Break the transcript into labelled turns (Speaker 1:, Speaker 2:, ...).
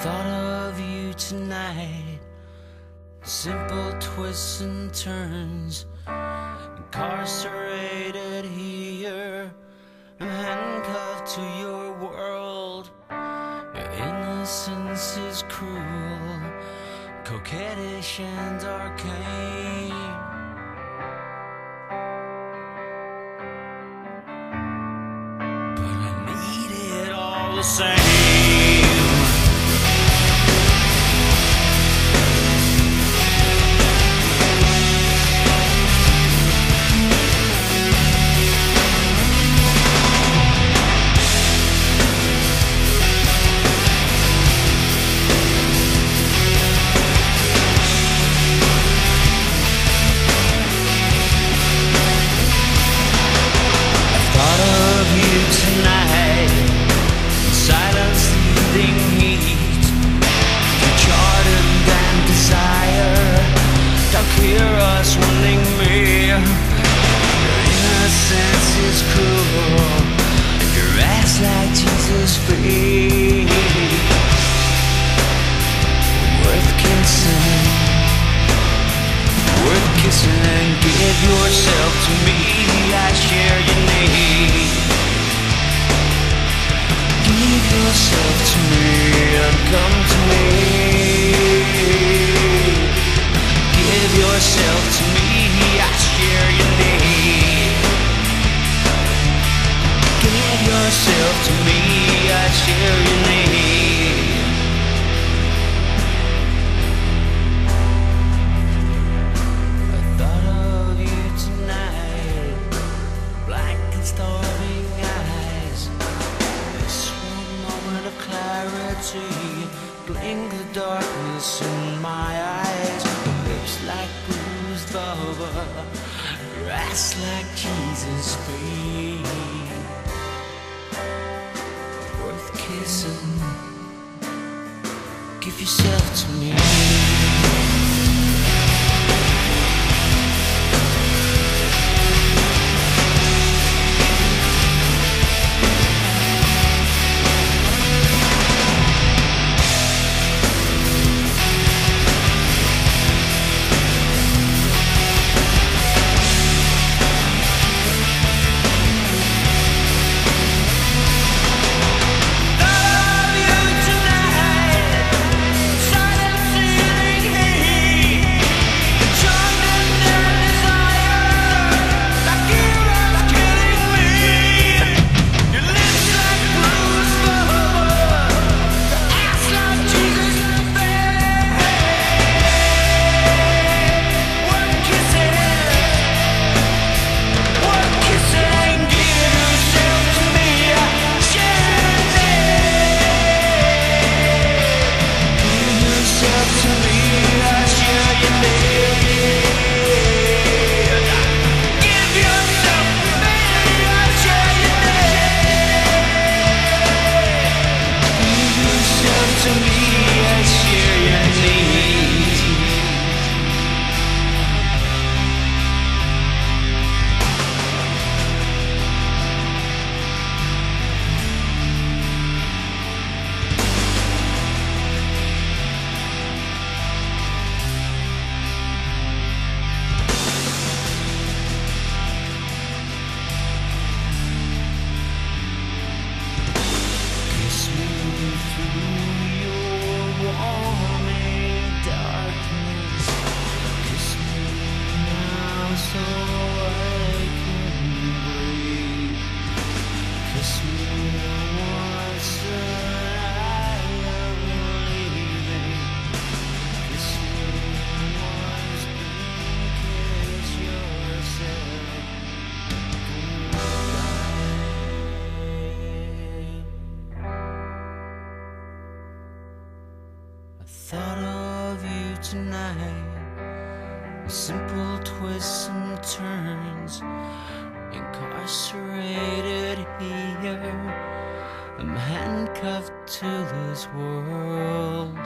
Speaker 1: thought of you tonight. Simple twists and turns. Incarcerated here. Handcuffed to your world. Your innocence is cruel, coquettish and arcane. But I need it all the same. And give yourself to me. I share your need. Give yourself to me and come to me. Give yourself to me. I share your need. Give yourself to me. I share your need. In my eyes. Lips like bruised your ass like Jesus free. Worth kissing, give yourself to me. Thought of you tonight. Simple twists and turns, incarcerated here. I'm handcuffed to this world.